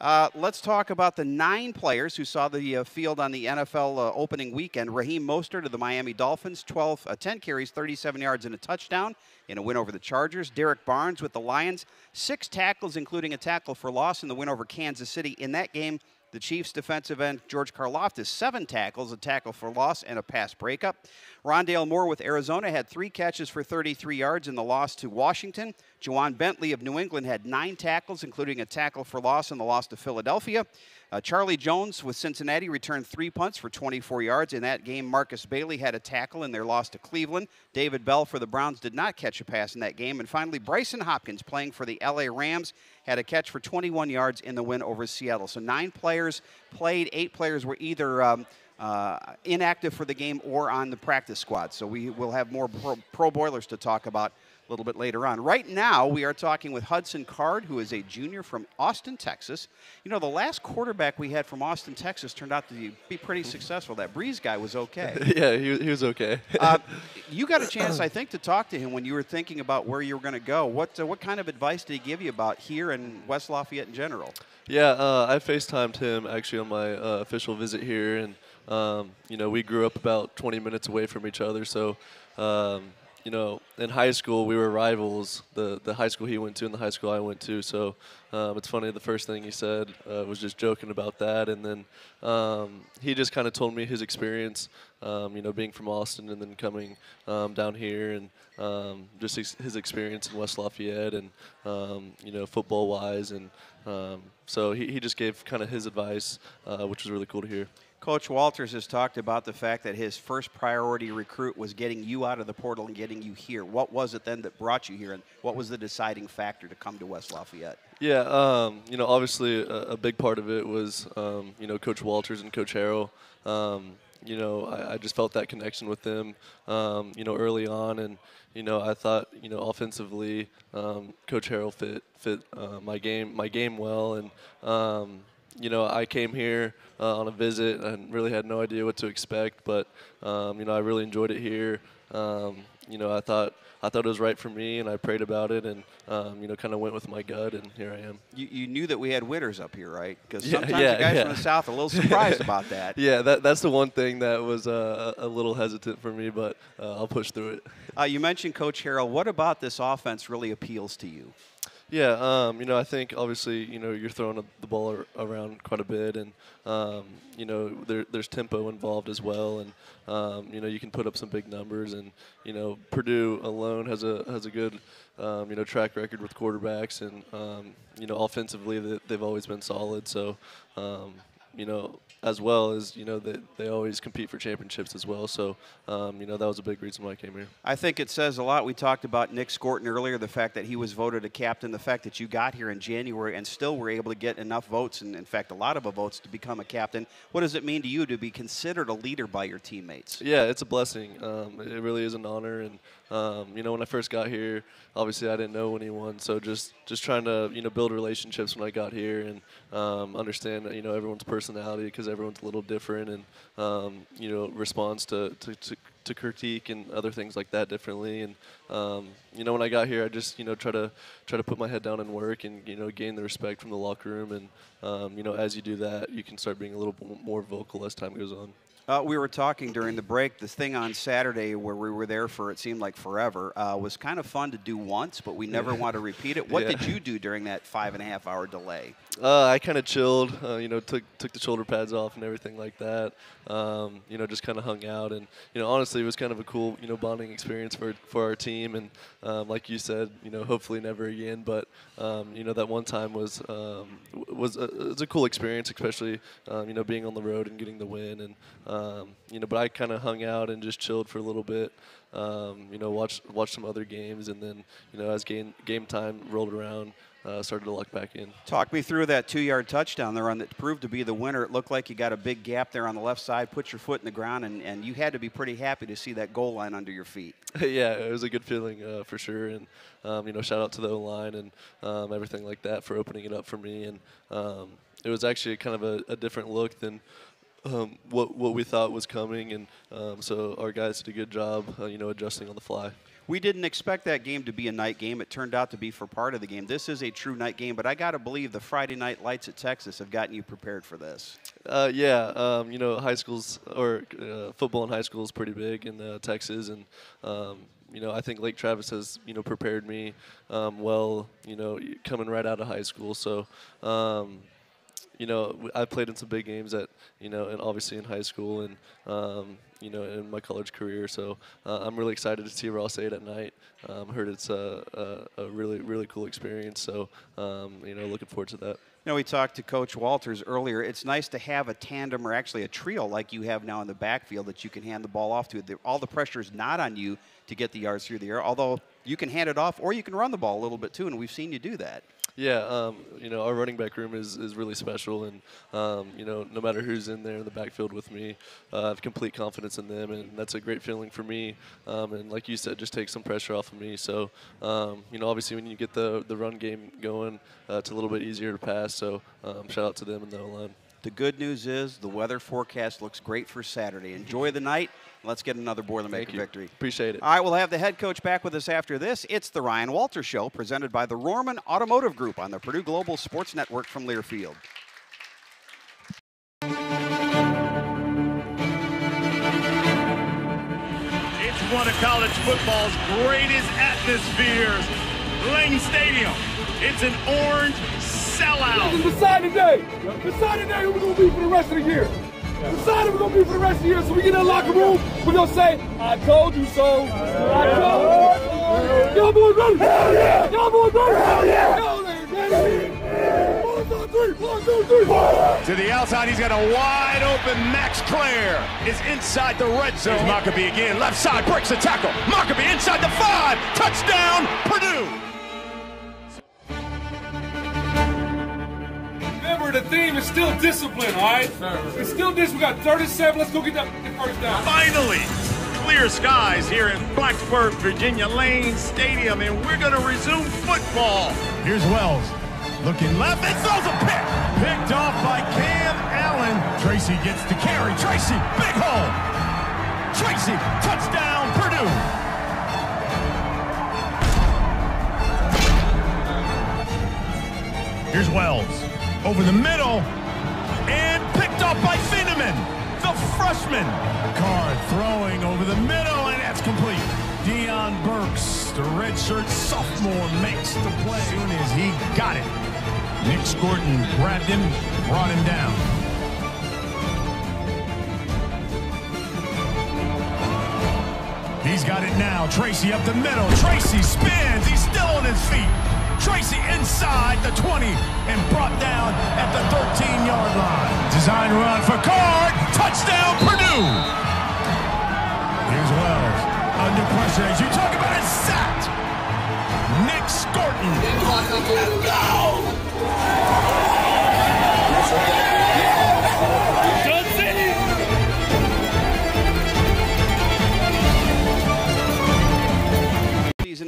Uh, let's talk about the nine players who saw the uh, field on the NFL uh, opening weekend. Raheem Mostert of the Miami Dolphins, 12, uh, 10 carries, 37 yards, and a touchdown in a win over the Chargers. Derrick Barnes with the Lions, six tackles, including a tackle for loss in the win over Kansas City. In that game, the Chiefs defensive end George Karlaftis, seven tackles, a tackle for loss, and a pass breakup. Rondale Moore with Arizona had three catches for 33 yards in the loss to Washington. Ja'Whaun Bentley of New England had nine tackles, including a tackle for loss in the loss to Philadelphia. Uh, Charlie Jones with Cincinnati returned three punts for 24 yards. In that game, Markus Bailey had a tackle in their loss to Cleveland. David Bell for the Browns did not catch a pass in that game. And finally, Brycen Hopkins, playing for the LA Rams, had a catch for 21 yards in the win over Seattle. So nine players played, eight players were either. Um, uh, inactive for the game or on the practice squad. So we will have more pro, pro Boilers to talk about a little bit later on. Right now, we are talking with Hudson Card, who is a junior from Austin, Texas. You know, the last quarterback we had from Austin, Texas turned out to be pretty successful. That Brees guy was okay. yeah, he, he was okay. uh, you got a chance, I think, to talk to him when you were thinking about where you were going to go. What, uh, what kind of advice did he give you about here and West Lafayette in general? Yeah, uh, I FaceTimed him actually on my uh, official visit here, and um, you know, we grew up about 20 minutes away from each other, so um, you know, in high school we were rivals. The the high school he went to and the high school I went to. So um, it's funny. The first thing he said uh, was just joking about that, and then um, he just kind of told me his experience. Um, you know, being from Austin and then coming um, down here, and um, just ex- his experience in West Lafayette, and um, you know, football wise, and so he, he just gave kind of his advice, uh, which was really cool to hear. Coach Walters has talked about the fact that his first priority recruit was getting you out of the portal and getting you here. What was it then that brought you here, and what was the deciding factor to come to West Lafayette? Yeah, um, you know, obviously a, a, big part of it was, um, you know, Coach Walters and Coach Harrell. Um, you know, I, I, just felt that connection with them, um, you know, early on, and you know, I thought, you know, offensively, um, Coach Harrell fit fit uh, my game my game well, and um, you know, I came here uh, on a visit and really had no idea what to expect, but um, you know, I really enjoyed it here. Um, you know, I thought I thought it was right for me, and I prayed about it, and um, you know, kind of went with my gut, and here I am. You, you knew that we had winners up here, right? Because yeah, sometimes yeah, the guys yeah. from the south are a little surprised about that. Yeah, that, that's the one thing that was uh, a little hesitant for me, but uh, I'll push through it. Uh, you mentioned Coach Harrell. What about this offense really appeals to you? Yeah, um, you know, I think obviously, you know, you're throwing the ball around quite a bit, and um, you know, there, there's tempo involved as well, and um, you know, you can put up some big numbers, and you know, Purdue alone has a has a good, um, you know, track record with quarterbacks, and um, you know, offensively they've always been solid. So, um, you know, as well as you know they, they always compete for championships as well. So um, you know that was a big reason why I came here. I think it says a lot. We talked about Nick Scourton earlier, the fact that he was voted a captain, the fact that you got here in January and still were able to get enough votes, and in fact a lot of votes to become a captain. What does it mean to you to be considered a leader by your teammates? Yeah, it's a blessing. Um, it really is an honor, and um, you know when I first got here, obviously I didn't know anyone, so just just trying to you know build relationships when I got here and um, understand you know everyone's personality because everyone's a little different and um, you know responds to, to, to, to, critique and other things like that differently. And um, you know when I got here, I just you know try to try to put my head down and work and you know gain the respect from the locker room. And um, you know as you do that, you can start being a little more vocal as time goes on. Uh, we were talking during the break. This thing on Saturday where we were there for it seemed like forever uh, was kind of fun to do once, but we never want to repeat it. What yeah. did you do during that five and a half hour delay? Uh, I kind of chilled. Uh, you know, took took the shoulder pads off and everything like that. Um, you know, just kind of hung out, and you know, honestly, it was kind of a cool you know bonding experience for for our team. And um, like you said, you know, hopefully never again. But um, you know, that one time was um, was a, was a cool experience, especially um, you know being on the road and getting the win and um, you know, but I kind of hung out and just chilled for a little bit. Um, you know, watched watched some other games, and then you know, as game game time rolled around, uh, started to luck back in. Talk me through that two-yard touchdown there on that proved to be the winner. It looked like you got a big gap there on the left side, put your foot in the ground, and, and you had to be pretty happy to see that goal line under your feet. yeah, it was a good feeling uh, for sure, and um, you know, shout out to the O line and um, everything like that for opening it up for me, and um, it was actually kind of a, a different look than um, what what we thought was coming, and um, so our guys did a good job, uh, you know, adjusting on the fly. We didn't expect that game to be a night game. It turned out to be for part of the game. This is a true night game, but I got to believe the Friday night lights at Texas have gotten you prepared for this. Uh, yeah, um, you know, high schools or uh, football in high school is pretty big in uh, Texas, and um, you know, I think Lake Travis has you know prepared me um, well. You know, coming right out of high school, so. Um, you know, I played in some big games at, you know, and obviously in high school and, um, you know, in my college career. So uh, I'm really excited to see Ross-Ade at night. Um, heard it's a, a, a, really, really cool experience. So, um, you know, looking forward to that. You know, we talked to Coach Walters earlier. It's nice to have a tandem or actually a trio like you have now in the backfield that you can hand the ball off to. All the pressure is not on you to get the yards through the air, although you can hand it off or you can run the ball a little bit too, and we've seen you do that. Yeah, um, you know, our running back room is, is really special, and um, you know, no matter who's in there in the backfield with me, uh, I have complete confidence in them, and that's a great feeling for me. Um, and like you said, just take some pressure off of me. So, um, you know, obviously when you get the the run game going, uh, it's a little bit easier to pass. So, um, shout out to them and the line. The good news is the weather forecast looks great for Saturday. Enjoy the night. Let's get another Boilermaker victory. Appreciate it. All right, we'll have the head coach back with us after this. It's the Ryan Walters Show, presented by the Rohrman Automotive Group on the Purdue Global Sports Network from Learfield. It's one of college football's greatest atmospheres. Lane Stadium. It's an orange sellout. This is the decide today. Decide today who we're going to be for the rest of the year. Decide who we're going to be for the rest of the year. So we get in the locker room, we're going to say, I told you so. I told you so. Y'all boys ready? Hell yeah. Y'all boys ready? Hell yeah. Y'all ready? One, two, three. One, two, three. To the outside, he's got a wide open Max Klare is inside the red zone. There's Mockobee again, left side, breaks the tackle. Mockobee inside the five, touchdown, Purdue. The theme is still discipline, all right? It's still discipline. We got 37. Let's go get that first down. Finally, clear skies here in Blacksburg, Virginia Lane Stadium, and we're going to resume football. Here's Wells. Looking left and throws a pick. Picked off by Cam Allen. Tracy gets to carry. Tracy, big hole. Tracy, touchdown, Purdue. Here's Wells. Over the middle. And picked off by Thieneman, the freshman. Card throwing over the middle, and that's complete. Deion Burks, the redshirt sophomore, makes the play. As soon as he got it, Nick Scourton grabbed him, brought him down. He's got it now. Tracy up the middle. Tracy spins. He's still on his feet. Tracy inside the 20 and brought down at the 13-yard line. Design run for Card. Touchdown, Purdue. Here's Wells. Under pressure. As you talk about it, sacked. Nick Scourton.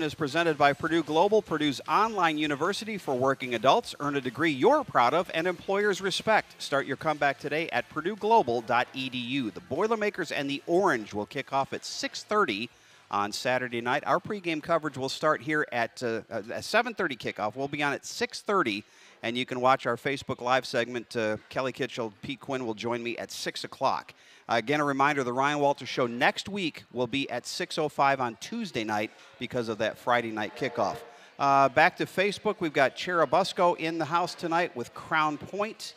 Is presented by Purdue Global, Purdue's online university for working adults. Earn a degree you're proud of and employers respect. Start your comeback today at purdueglobal.edu. The Boilermakers and the Orange will kick off at 6:30 on Saturday night. Our pregame coverage will start here at uh, a 7:30 kickoff. We'll be on at 6:30, and you can watch our Facebook Live segment. Uh, Kelly Kitchell, Pete Quinn will join me at 6 o'clock. Uh, again, a reminder: the Ryan Walters Show next week will be at 6:05 on Tuesday night because of that Friday night kickoff. Uh, back to Facebook, we've got Churubusco in the house tonight with Crown Point.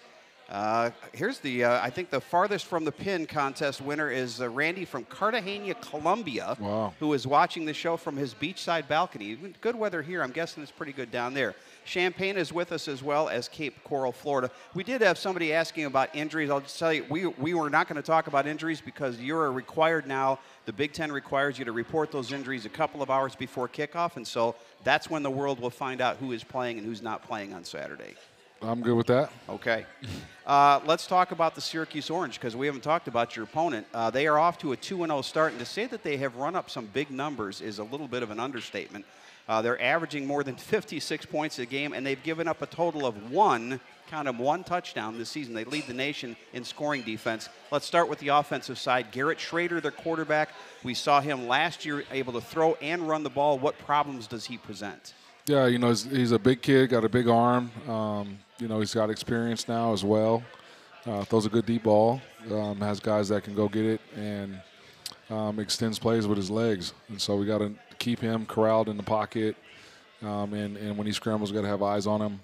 Uh, here's the, uh, I think the farthest from the pin contest winner is uh, Randy from Cartagena, Colombia, Wow. who is watching the show from his beachside balcony. Good weather here. I'm guessing it's pretty good down there. Champaign is with us as well as Cape Coral, Florida. We did have somebody asking about injuries. I'll just tell you, we, we were not going to talk about injuries because you're required now. The Big Ten requires you to report those injuries a couple of hours before kickoff, and so that's when the world will find out who is playing and who's not playing on Saturday. I'm good with that. Okay. Uh, let's talk about the Syracuse Orange because we haven't talked about your opponent. Uh, they are off to a 2 0 start, and to say that they have run up some big numbers is a little bit of an understatement. Uh, they're averaging more than 56 points a game, and they've given up a total of one, count them, one touchdown this season. They lead the nation in scoring defense. Let's start with the offensive side. Garrett Shrader, their quarterback. We saw him last year able to throw and run the ball. What problems does he present? Yeah, you know, he's, he's a big kid, got a big arm. Um, you know, he's got experience now as well. Uh, throws a good deep ball. Um, has guys that can go get it and um, extends plays with his legs. And so we got to keep him corralled in the pocket. Um, and, and when he scrambles, got to have eyes on him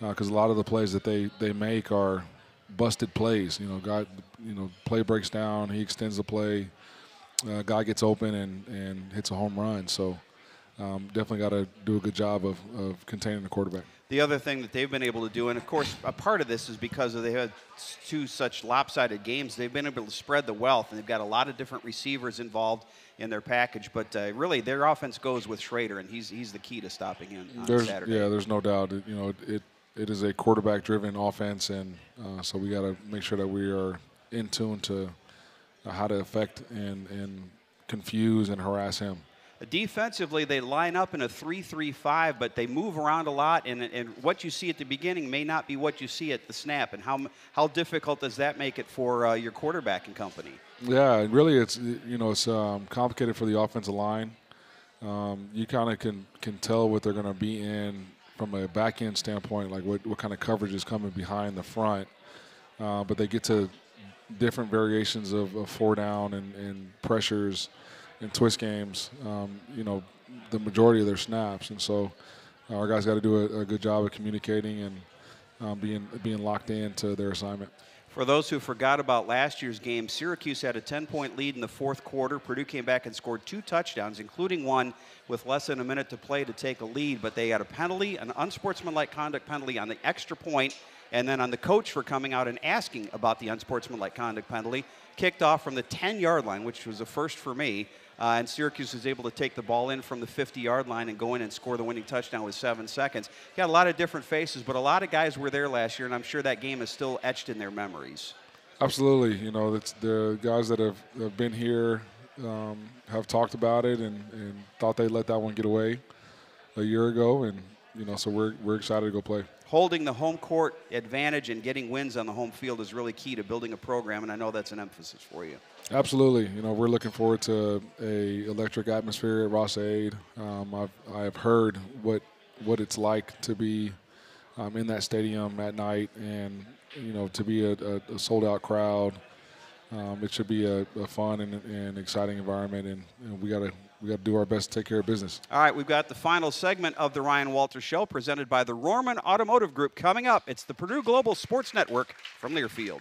because uh, a lot of the plays that they, they make are busted plays. You know, guy, you know, play breaks down, he extends the play, uh, guy gets open and, and hits a home run. So um, definitely got to do a good job of, of containing the quarterback. The other thing that they've been able to do, and of course, a part of this is because they had two such lopsided games, they've been able to spread the wealth, and they've got a lot of different receivers involved in their package. But uh, really, their offense goes with Shrader, and he's he's the key to stopping him on there's, Saturday. Yeah, there's no doubt. It, you know, it it is a quarterback-driven offense, and uh, so we got to make sure that we are in tune to uh, how to affect and and confuse and harass him. Defensively, they line up in a 3 3 5, but they move around a lot, and, and what you see at the beginning may not be what you see at the snap. And how, how difficult does that make it for uh, your quarterback and company? Yeah, really, it's you know it's um, complicated for the offensive line. Um, you kind of can can tell what they're going to be in from a back end standpoint, like what, what kind of coverage is coming behind the front. Uh, but they get to different variations of, of four down and, and pressures in twist games, um, you know, the majority of their snaps. And so uh, our guys got to do a, a, good job of communicating and um, being being locked into their assignment. For those who forgot about last year's game, Syracuse had a 10 point lead in the fourth quarter. Purdue came back and scored two touchdowns, including one with less than a minute to play to take a lead. But they had a penalty, an unsportsmanlike conduct penalty on the extra point, and then on the coach for coming out and asking about the unsportsmanlike conduct penalty. Kicked off from the 10 yard line, which was a first for me. Uh, and Syracuse was able to take the ball in from the 50 yard line and go in and score the winning touchdown with seven seconds. Got a lot of different faces, but a lot of guys were there last year, and I'm sure that game is still etched in their memories. Absolutely. You know, it's the guys that have, have been here um, have talked about it and, and thought they let that one get away a year ago. And, you know, so we're, we're excited to go play holding the home court advantage and getting wins on the home field is really key to building a program, and I know that's an emphasis for you. Absolutely. You know, we're looking forward to a electric atmosphere at Ross-Ade. Um, I've I've heard what what it's like to be um, in that stadium at night, and you know, to be a, a, a sold out crowd. Um, it should be a, a fun and, and, exciting environment, and, and we got to we got to do our best to take care of business. All right, we've got the final segment of the Ryan Walters Show presented by the Rohrman Automotive Group coming up. It's the Purdue Global Sports Network from Learfield.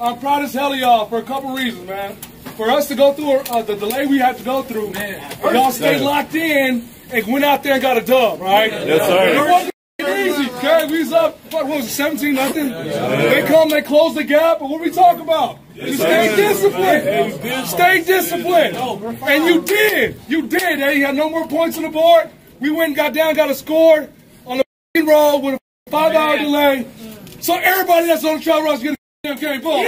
I'm proud as hell of y'all for a couple reasons, man. For us to go through uh, the delay we had to go through, man, y'all stayed locked in and went out there and got a dub, right? Yes, sir. Easy, okay? We was up, what was it, 17 nothing? They come, they close the gap, but what we talk about? You stay disciplined. Stay disciplined. And you did. You did. Hey, You had no more points on the board. We went and got down, got a score on the roll with a five hour delay. So everybody that's on the travel roster get a damn game ball.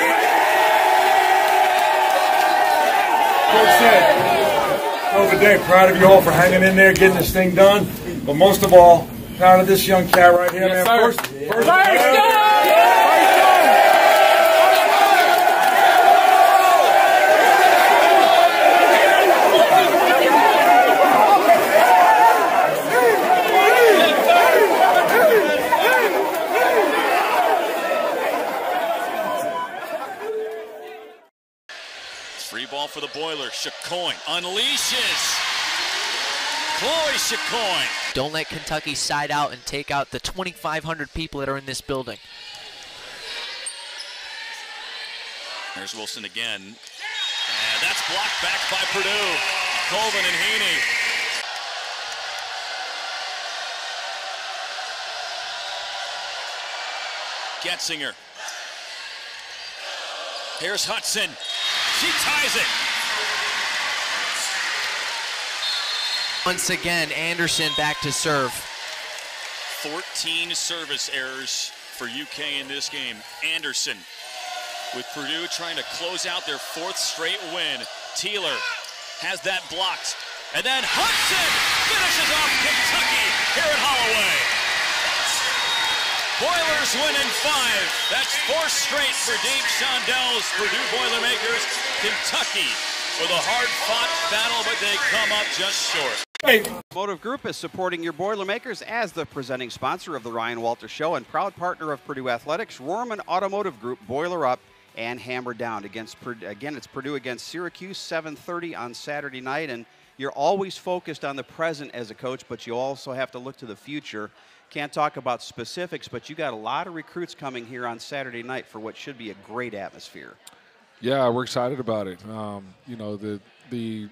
Coach said, over day, proud of you all for hanging in there, getting this thing done. But most of all, proud of this young cat right here, man. First, first, first for the Boilers. Chicoine unleashes. Chloe Chicoine. Don't let Kentucky side out and take out the 2,500 people that are in this building. There's Wilson again. And that's blocked back by Purdue. Colvin and Heaney. Getzinger. Here's Hudson. She ties it. Once again, Anderson back to serve. 14 service errors for UK in this game. Anderson with Purdue trying to close out their fourth straight win. Teeler has that blocked. And then Hudson finishes off Kentucky here at Holloway. Boilers win in five. That's four straight for Dave Shondell's Purdue Boilermakers. Kentucky with a hard-fought battle, but they come up just short. Automotive Group is supporting your Boilermakers as the presenting sponsor of the Ryan Walters Show and proud partner of Purdue Athletics. Rohrman Automotive Group, Boiler Up and Hammer Down against again. It's Purdue against Syracuse, 7:30 on Saturday night, and you're always focused on the present as a coach, but you also have to look to the future. Can't talk about specifics, but you got a lot of recruits coming here on Saturday night for what should be a great atmosphere. Yeah, we're excited about it. Um, you know, the the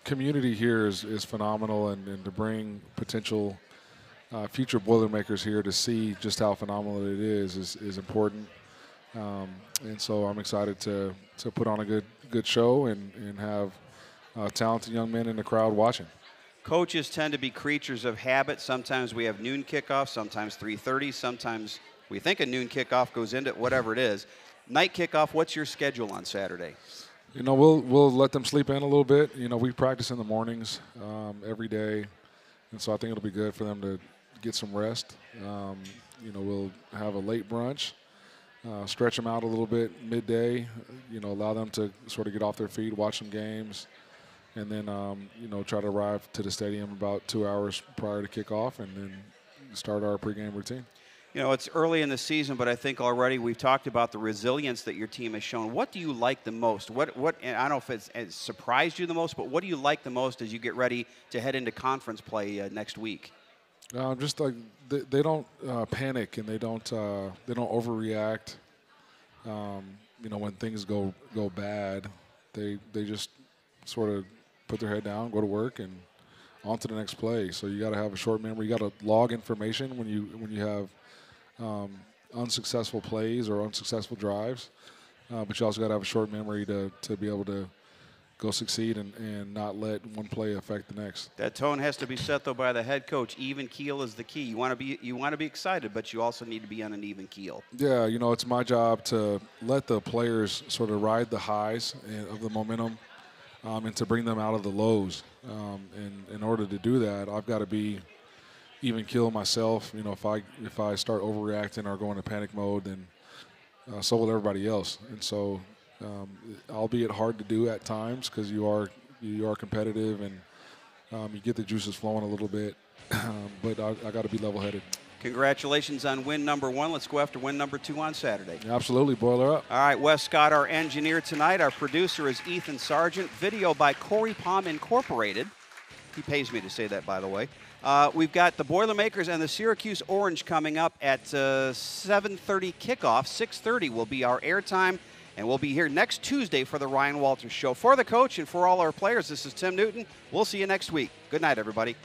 community here is, is phenomenal, and, and to bring potential uh, future Boilermakers here to see just how phenomenal it is is, is important. Um, and so I'm excited to, to put on a good good show and, and have uh, talented young men in the crowd watching. Coaches tend to be creatures of habit. Sometimes we have noon kickoff, sometimes 3:30, sometimes we think a noon kickoff goes into whatever it is. Night kickoff. What's your schedule on Saturday? You know, we'll we'll let them sleep in a little bit. You know, we practice in the mornings um, every day, and so I think it'll be good for them to get some rest. Um, you know, we'll have a late brunch, uh, stretch them out a little bit midday. You know, allow them to sort of get off their feet, watch some games, and then um, you know try to arrive to the stadium about two hours prior to kickoff, and then start our pregame routine. You know, it's early in the season, but I think already we've talked about the resilience that your team has shown. What do you like the most? What, what? I don't know if it's, it's surprised you the most, but what do you like the most as you get ready to head into conference play uh, next week? Uh, just like they, they don't uh, panic and they don't uh, they don't overreact. Um, you know, when things go go bad, they they just sort of put their head down, go to work, and on to the next play. So you got to have a short memory. You got to log information when you when you have um, unsuccessful plays or unsuccessful drives. Uh, but you also got to have a short memory to, to be able to go succeed and, and not let one play affect the next. That tone has to be set though by the head coach. Even keel is the key. You want to be you want to be excited, but you also need to be on an even keel. Yeah, you know it's my job to let the players sort of ride the highs of the momentum um, and to bring them out of the lows. Um, and in order to do that, I've got to be even kill myself. You know, if I if I start overreacting or go into panic mode, then uh, so will everybody else. And so, um, albeit hard to do at times because you are you are competitive and um, you get the juices flowing a little bit, but I, I got to be level-headed. Congratulations on win number one. Let's go after win number two on Saturday. Absolutely, boiler up. All right, Wes Scott, our engineer tonight. Our producer is Ethan Sargent. Video by Corey Palm Incorporated. He pays me to say that, by the way. Uh, we've got the Boilermakers and the Syracuse Orange coming up at uh, 7:30 kickoff. 6:30 will be our airtime, and we'll be here next Tuesday for the Ryan Walters Show. For the coach and for all our players, this is Tim Newton. We'll see you next week. Good night, everybody.